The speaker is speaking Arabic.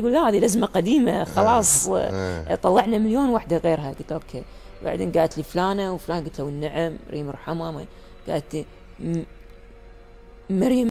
فيقول لا هذه لزمة قديمة آه، خلاص آه. طلعنا مليون وحدة غيرها قلت أوكي. بعدين قالت لي فلانة وفلان قلت له نعم ريم ارحمها قالت لي مريم